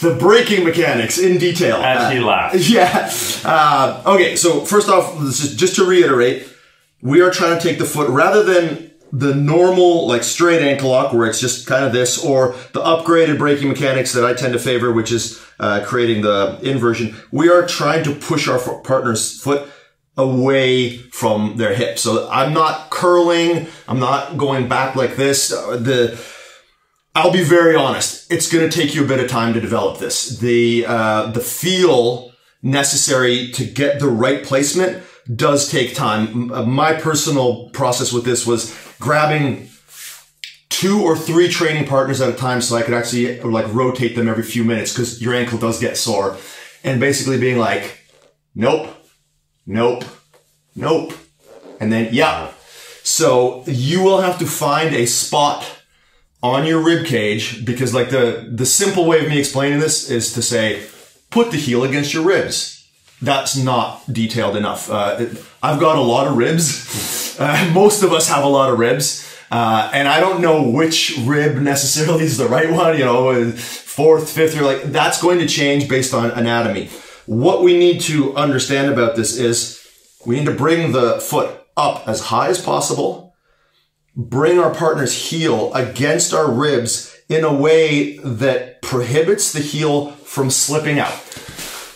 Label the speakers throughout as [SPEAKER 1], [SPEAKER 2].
[SPEAKER 1] the breaking mechanics in detail.
[SPEAKER 2] As he
[SPEAKER 1] Uh,
[SPEAKER 2] laughs.
[SPEAKER 1] yeah. Uh, okay, so first off, this is just to reiterate, we are trying to take the foot rather than the normal, like straight ankle lock where it's just kind of this, or the upgraded breaking mechanics that I tend to favor, which is uh, creating the inversion. We are trying to push our partner's foot away from their hip. So I'm not curling. I'm not going back like this. Uh, The I'll be very honest. It's going to take you a bit of time to develop this. The uh, the feel necessary to get the right placement does take time. Uh, My personal process with this was grabbing two or three training partners at a time so I could actually like rotate them every few minutes because your ankle does get sore. And basically being like, nope, nope, nope. And then, yeah. So you will have to find a spot on your rib cage because like the the simple way of me explaining this is to say put the heel against your ribs. That's not detailed enough. Uh, i've got a lot of ribs. Uh, most of us have a lot of ribs. Uh, and i don't know which rib necessarily is the right one you know fourth fifth or like that's going to change based on anatomy. What we need to understand about this is we need to bring the foot up as high as possible bring our partner's heel against our ribs in a way that prohibits the heel from slipping out.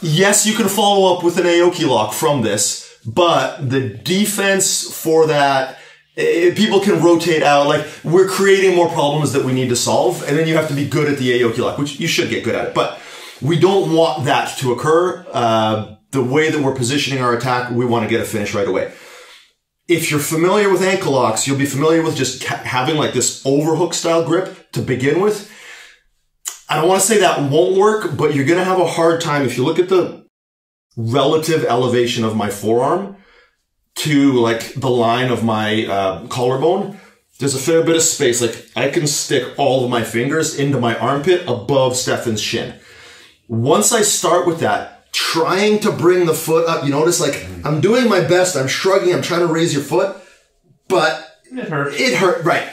[SPEAKER 1] Yes, you can follow up with an Aoki lock from this, but the defense for that, eh, people can rotate out. Like we're creating more problems that we need to solve, and then you have to be good at the Aoki lock, which you should get good at it. But we don't want that to occur. Uh, the way that we're positioning our attack, we want to get a finish right away if you're familiar with ankle locks, you'll be familiar with just ca- having like this overhook style grip to begin with. I don't want to say that won't work, but you're going to have a hard time if you look at the relative elevation of my forearm to like the line of my uh, collarbone. There's a fair bit of space. Like I can stick all of my fingers into my armpit above Stephan's shin. Once I start with that, trying to bring the foot up, you notice like mm. I'm doing my best. I'm shrugging. I'm trying to raise your foot, but
[SPEAKER 2] It hurts.
[SPEAKER 1] it hurt. Right.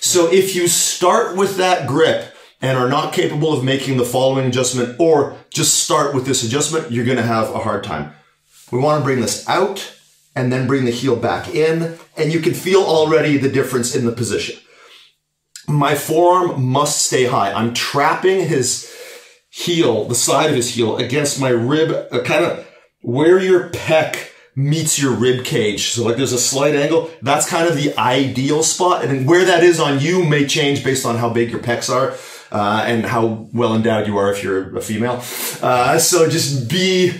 [SPEAKER 1] So if you start with that grip and are not capable of making the following adjustment or just start with this adjustment, you're going to have a hard time. We want to bring this out and then bring the heel back in and you can feel already the difference in the position. My forearm must stay high. I'm trapping his heel, the side of his heel against my rib, uh, kind of where your pec meets your rib cage. So like there's a slight angle. That's kind of the ideal spot. And where that is on you may change based on how big your pecs are. Uh, and how well endowed you are if you're a female. Uh, so just be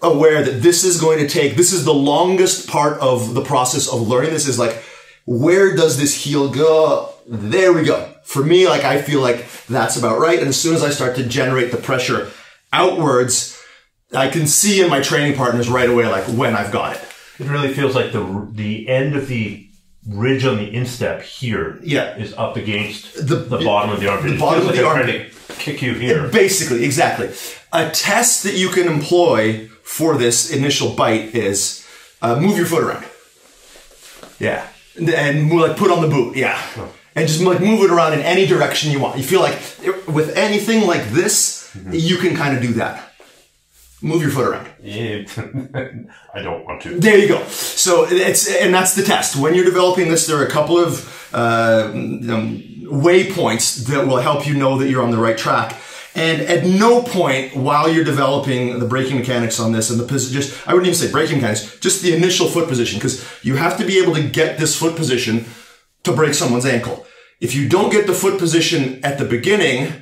[SPEAKER 1] aware that this is going to take, this is the longest part of the process of learning this is like, where does this heel go? There we go. For me, like, I feel like that's about right. And as soon as I start to generate the pressure outwards, I can see in my training partners right away, like, when I've got it.
[SPEAKER 2] It really feels like the the end of the ridge on the instep here
[SPEAKER 1] Yeah.
[SPEAKER 2] is up against
[SPEAKER 1] The-
[SPEAKER 2] the, bottom of the armpit.
[SPEAKER 1] the bottom of
[SPEAKER 2] like
[SPEAKER 1] the
[SPEAKER 2] they're kick you here.
[SPEAKER 1] Basically, exactly. A test that you can employ for this initial bite is uh, move your foot around. Yeah. And, and like put on the boot. Yeah. And just like move it around in any direction you want. You feel like it- with anything like this, you can kind of do that. Move your foot around.
[SPEAKER 2] Yeah. I don't want to.
[SPEAKER 1] There you go. So it's and that's the test. When you're developing this, there are a couple of uh, um, waypoints that will help you know that you're on the right track. And at no point while you're developing the breaking mechanics on this and the position, just I wouldn't even say breaking mechanics, just the initial foot position, because you have to be able to get this foot position to break someone's ankle. If you don't get the foot position at the beginning,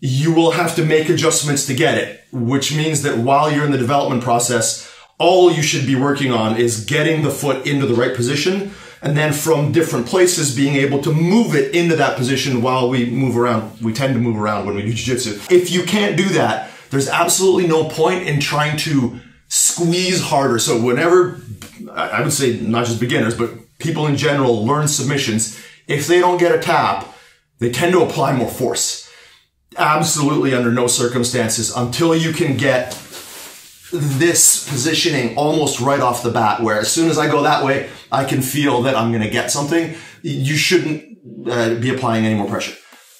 [SPEAKER 1] you will have to make adjustments to get it, which means that while you're in the development process, all you should be working on is getting the foot into the right position and then from different places being able to move it into that position while we move around. We tend to move around when we do jiu-jitsu. If you can't do that, there's absolutely no point in trying to squeeze harder. So whenever, I I would say not just beginners, but people in general learn submissions, if they don't get a tap, they tend to apply more force absolutely under no circumstances until you can get this positioning almost right off the bat where as soon as I go that way, I can feel that I'm going to get something. You shouldn't uh, be applying any more pressure.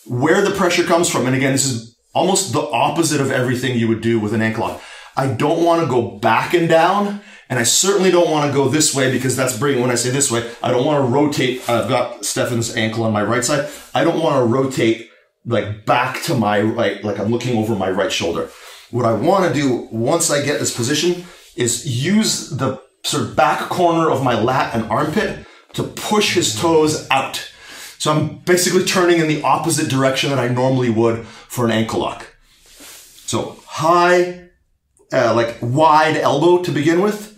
[SPEAKER 1] Where the pressure comes from, and again, this is almost the opposite of everything you would do with an ankle lock. I don't want to go back and down. And I certainly don't want to go this way because that's bringing, when I say this way, I don't want to rotate. I've got Stephan's ankle on my right side. I don't want to rotate like back to my right, like I'm looking over my right shoulder. What I want to do once I get this position is use the sort of back corner of my lat and armpit to push his toes out. So I'm basically turning in the opposite direction that I normally would for an ankle lock. So high, uh, like wide elbow to begin with.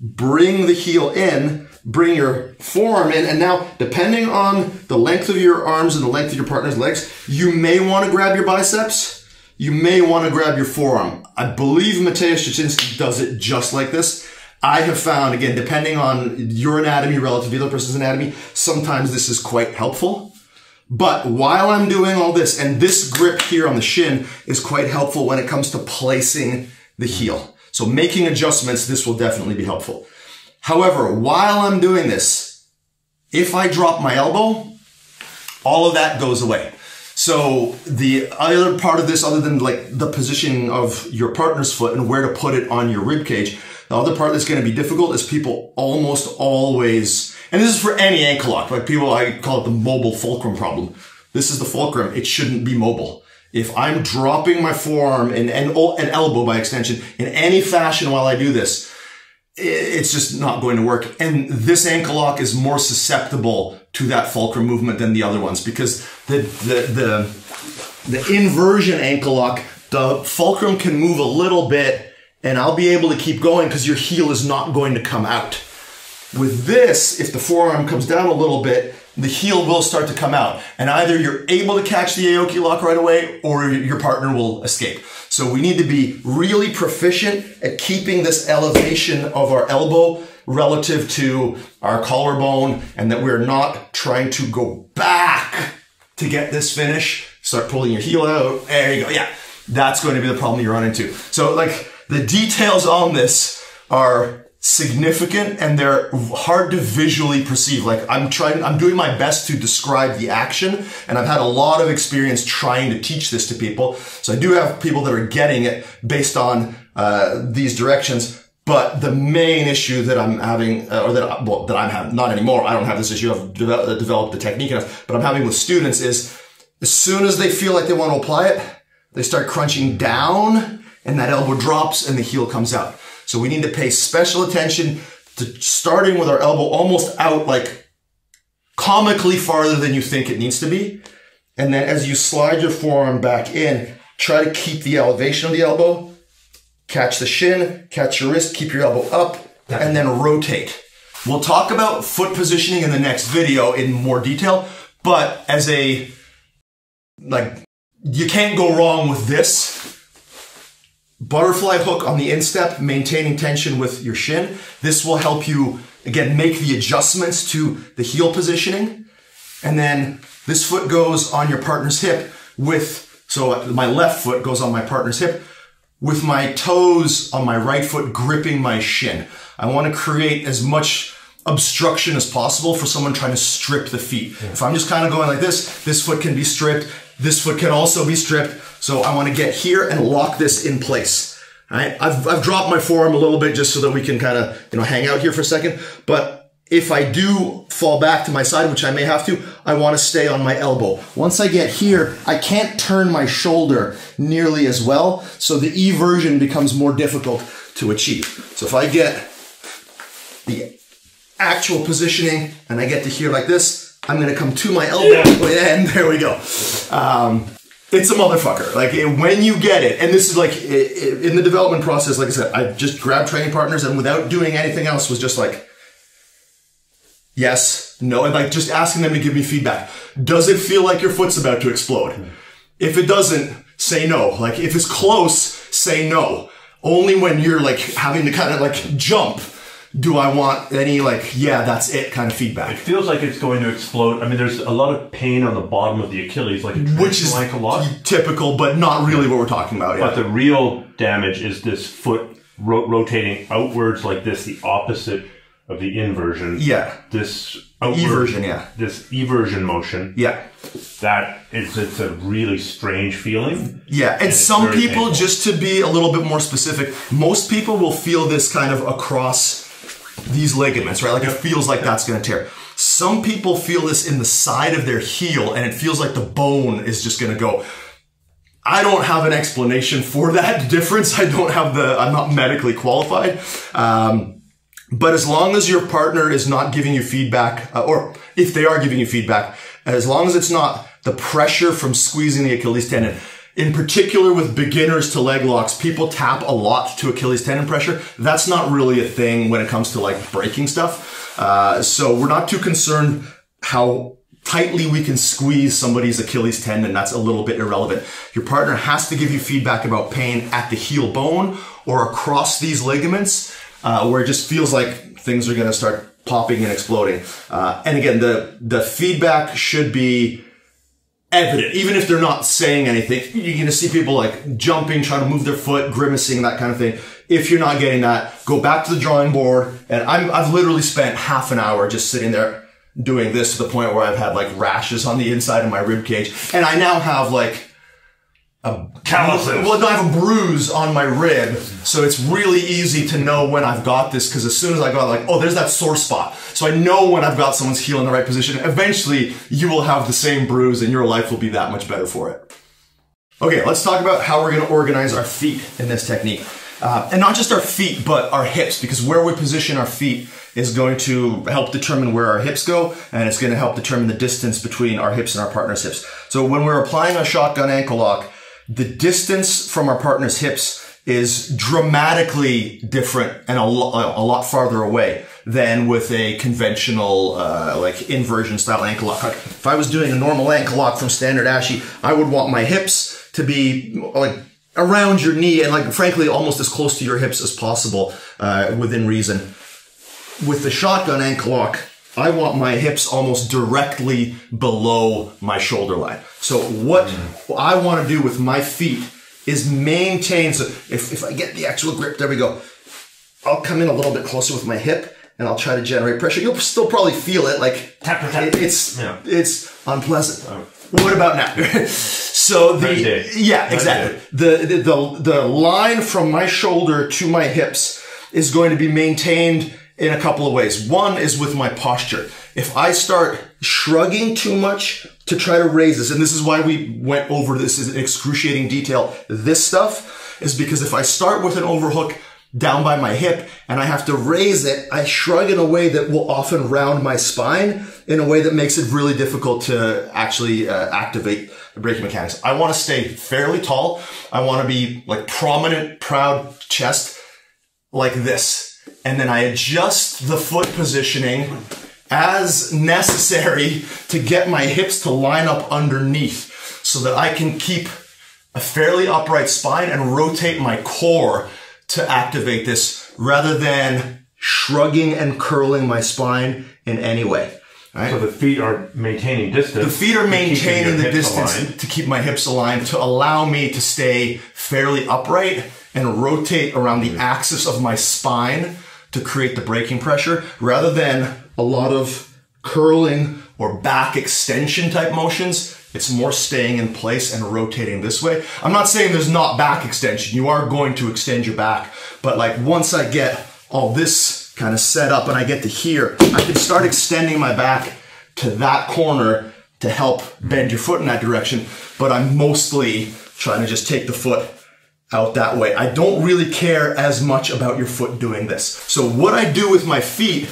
[SPEAKER 1] Bring the heel in, bring your forearm in, and now depending on the length of your arms and the length of your partner's legs, you may want to grab your biceps. You may want to grab your forearm. I believe Mateusz Szczeciński does it just like this. I have found, again, depending on your anatomy relative to the other person's anatomy, sometimes this is quite helpful. But while I'm doing all this, and this grip here on the shin is quite helpful when it comes to placing the heel. So making adjustments, this will definitely be helpful. However, while I'm doing this, if I drop my elbow, all of that goes away. So the other part of this, other than like the positioning of your partner's foot and where to put it on your rib cage, the other part that's going to be difficult is people almost always, and this is for any ankle lock, like people, I call it the mobile fulcrum problem. This is the fulcrum. It shouldn't be mobile. If I'm dropping my forearm and, and, and elbow by extension in any fashion while I do this, it's just not going to work. And this ankle lock is more susceptible to that fulcrum movement than the other ones because the, the, the, the inversion ankle lock, the fulcrum can move a little bit and I'll be able to keep going because your heel is not going to come out. With this, if the forearm comes down a little bit, the heel will start to come out. And either you're able to catch the Aoki lock right away or your partner will escape. So we need to be really proficient at keeping this elevation of our elbow relative to our collarbone and that we're not trying to go back to get this finish. Start pulling your heel out. There you go. Yeah. That's going to be the problem you run into. So like the details on this are significant and they're hard to visually perceive. Like I'm trying, I'm doing my best to describe the action and I've had a lot of experience trying to teach this to people. So I do have people that are getting it based on uh, these directions. But the main issue that I'm having, uh, or that, well, that I'm having, not anymore, I don't have this issue, I've de- developed the technique enough, but I'm having with students is as soon as they feel like they want to apply it, they start crunching down and that elbow drops and the heel comes out. So we need to pay special attention to starting with our elbow almost out like comically farther than you think it needs to be. And then as you slide your forearm back in, try to keep the elevation of the elbow, catch the shin, catch your wrist, keep your elbow up, and then rotate. We'll talk about foot positioning in the next video in more detail, but as a, like, you can't go wrong with this butterfly hook on the instep, maintaining tension with your shin. This will help you, again, make the adjustments to the heel positioning. And then this foot goes on your partner's hip with, so my left foot goes on my partner's hip with my toes on my right foot gripping my shin. I want to create as much obstruction as possible for someone trying to strip the feet. Yeah. If I'm just kind of going like this, this foot can be stripped. This foot can also be stripped. So I want to get here and lock this in place. All right. I've, I've dropped my forearm a little bit just so that we can kind of, you know, hang out here for a second. But if I do fall back to my side, which I may have to, I want to stay on my elbow. Once I get here, I can't turn my shoulder nearly as well. So the eversion becomes more difficult to achieve. So if I get the actual positioning and I get to here like this, I'm to come to my elbow and there we go. Um, it's a motherfucker. Like when you get it, and this is like in the development process. Like I said, I just grabbed training partners and without doing anything else was just like, yes, no, and like just asking them to give me feedback. Does it feel like your foot's about to explode? If it doesn't, say no. Like if it's close, say no. Only when you're like having to kind of like jump do I want any like yeah that's it kind of feedback?
[SPEAKER 2] It feels like it's going to explode. I mean, there's a lot of pain on the bottom of the Achilles, like
[SPEAKER 1] which is like a lot typical, but not really what we're talking about.
[SPEAKER 2] But the real damage is this foot ro- rotating outwards like this, the opposite of the inversion.
[SPEAKER 1] Yeah,
[SPEAKER 2] this
[SPEAKER 1] Eversion, yeah.
[SPEAKER 2] This eversion motion.
[SPEAKER 1] Yeah.
[SPEAKER 2] That is, it's a really strange feeling.
[SPEAKER 1] Yeah, and
[SPEAKER 2] it's
[SPEAKER 1] some people,
[SPEAKER 2] painful.
[SPEAKER 1] just to be a little bit more specific, most people will feel this kind of across these ligaments, right? Like it feels like that's going to tear. Some people feel this in the side of their heel, and it feels like the bone is just going to go. I don't have an explanation for that difference. I don't have the, I'm not medically qualified. Um, but as long as your partner is not giving you feedback, uh, or if they are giving you feedback, as long as it's not the pressure from squeezing the Achilles tendon, in particular with beginners to leg locks, people tap a lot to Achilles tendon pressure. That's not really a thing when it comes to like breaking stuff. Uh, so we're not too concerned how tightly we can squeeze somebody's Achilles tendon. That's a little bit irrelevant. Your partner has to give you feedback about pain at the heel bone or across these ligaments, uh, where it just feels like things are going to start popping and exploding. Uh, and again, the the feedback should be evident, even if they're not saying anything. You're to see people like jumping, trying to move their foot, grimacing, that kind of thing. If you're not getting that, go back to the drawing board. And I'm, I've literally spent half an hour just sitting there doing this to the point where I've had like rashes on the inside of my rib cage. And I now have like a
[SPEAKER 2] Calluses.
[SPEAKER 1] well, no, I have a bruise on my rib, so it's really easy to know when I've got this because as soon as I got like, oh, there's that sore spot. So I know when I've got someone's heel in the right position. Eventually, you will have the same bruise and your life will be that much better for it. Okay, let's talk about how we're going to organize our feet in this technique. Uh, and not just our feet, but our hips, because where we position our feet is going to help determine where our hips go, and it's going to help determine the distance between our hips and our partner's hips. So when we're applying a shotgun ankle lock, the distance from our partner's hips is dramatically different and a, lo- a lot farther away than with a conventional uh, like inversion style ankle lock. If I was doing a normal ankle lock from standard Ashi, I would want my hips to be like around your knee and like frankly almost as close to your hips as possible uh, within reason. With the shotgun ankle lock, I want my hips almost directly below my shoulder line. So what I want to do with my feet is maintain. So if, if I get the actual grip, there we go. I'll come in a little bit closer with my hip and I'll try to generate pressure. You'll still probably feel it like
[SPEAKER 2] Tap, tap,
[SPEAKER 1] it- it's
[SPEAKER 2] Yeah.
[SPEAKER 1] it's unpleasant. What about now? so the yeah exactly the, the the the line from my shoulder to my hips is going to be maintained in a couple of ways. One is with my posture. If I start shrugging too much to try to raise this, and this is why we went over this in excruciating detail, this stuff is because if I start with an overhook down by my hip and I have to raise it, I shrug in a way that will often round my spine in a way that makes it really difficult to actually uh, activate the breaking mechanics. I want to stay fairly tall. I want to be like prominent, proud chest like this. And then I adjust the foot positioning as necessary to get my hips to line up underneath so that I can keep a fairly upright spine and rotate my core to activate this rather than shrugging and curling my spine in any way. Right?
[SPEAKER 2] So the feet are maintaining distance.
[SPEAKER 1] The feet are maintaining the distance
[SPEAKER 2] aligned.
[SPEAKER 1] to keep my hips aligned to allow me to stay fairly upright and rotate around the mm-hmm. axis of my spine to create the breaking pressure rather than a lot of curling or back extension type motions. It's more staying in place and rotating this way. I'm not saying there's not back extension. You are going to extend your back, but like once I get all this kind of set up and I get to here, I can start extending my back to that corner to help bend your foot in that direction. But I'm mostly trying to just take the foot out that way. I don't really care as much about your foot doing this. So what I do with my feet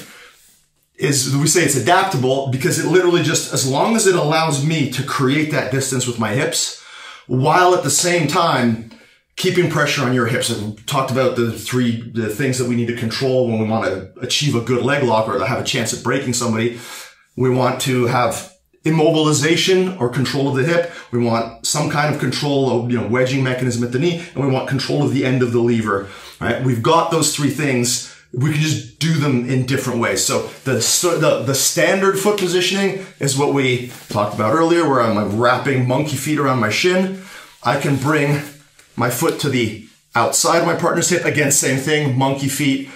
[SPEAKER 1] is we say it's adaptable because it literally just, as long as it allows me to create that distance with my hips, while at the same time keeping pressure on your hips. We talked about the three the things that we need to control when we want to achieve a good leg lock or have a chance at breaking somebody. We want to have immobilization or control of the hip. We want some kind of control of, you know, wedging mechanism at the knee, and we want control of the end of the lever. Right? We've got those three things. We can just do them in different ways. So the the, the standard foot positioning is what we talked about earlier, where I'm like wrapping monkey feet around my shin. I can bring my foot to the outside of my partner's hip. Again, same thing, monkey feet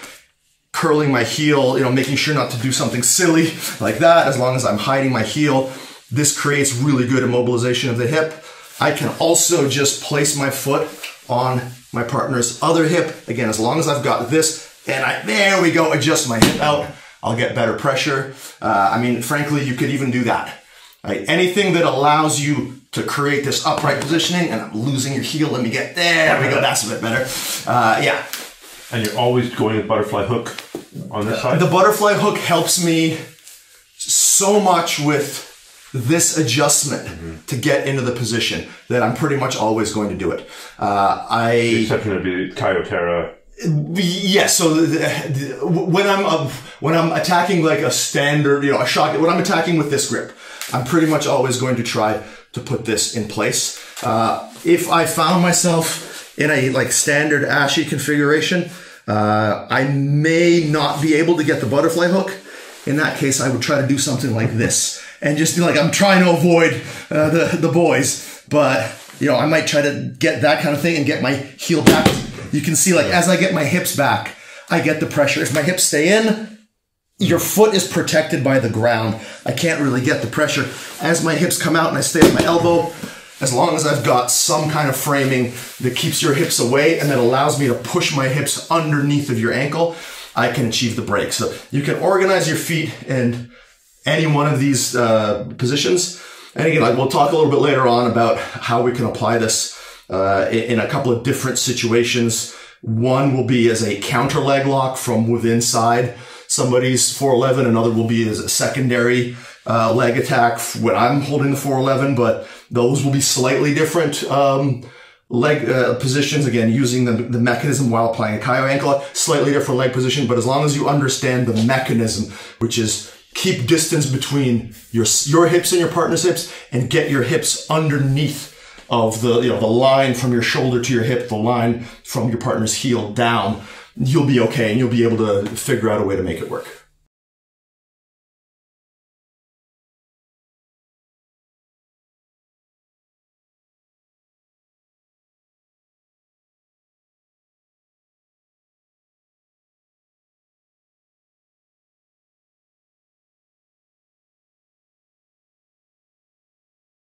[SPEAKER 1] curling my heel, you know, making sure not to do something silly like that, as long as I'm hiding my heel. This creates really good immobilization of the hip. I can also just place my foot on my partner's other hip. Again, as long as I've got this and I, there we go, adjust my hip out, I'll get better pressure. Uh, I mean, frankly, you could even do that. Right? Anything that allows you to create this upright positioning and I'm losing your heel, let me get, there we go, that's a bit better. Uh, yeah.
[SPEAKER 2] And you're always going with butterfly hook on this side?
[SPEAKER 1] The butterfly hook helps me so much with this adjustment mm-hmm. to get into the position that I'm pretty much always going to do it. Uh, I
[SPEAKER 2] the exception would be Kyotera.
[SPEAKER 1] Yes. So the, the, when I'm uh, when I'm attacking like a standard, you know, a shot, when I'm attacking with this grip, I'm pretty much always going to try to put this in place. Uh, if I found myself in a like standard ashi configuration, uh, I may not be able to get the butterfly hook. In that case, I would try to do something like this and just be like, I'm trying to avoid uh, the, the boys, but you know, I might try to get that kind of thing and get my heel back. You can see like as I get my hips back, I get the pressure. If my hips stay in, your foot is protected by the ground. I can't really get the pressure. As my hips come out and I stay at my elbow, as long as I've got some kind of framing that keeps your hips away and that allows me to push my hips underneath of your ankle, I can achieve the break. So you can organize your feet in any one of these uh, positions. And again, we'll talk a little bit later on about how we can apply this uh, in a couple of different situations. One will be as a counter leg lock from within side somebody's 411. Another will be as a secondary uh, leg attack when I'm holding the 411, but those will be slightly different. Um, leg uh, positions again using the, the mechanism while applying a Kyo ankle slightly different leg position but as long as you understand the mechanism which is keep distance between your your hips and your partner's hips and get your hips underneath of the you know the line from your shoulder to your hip the line from your partner's heel down you'll be okay and you'll be able to figure out a way to make it work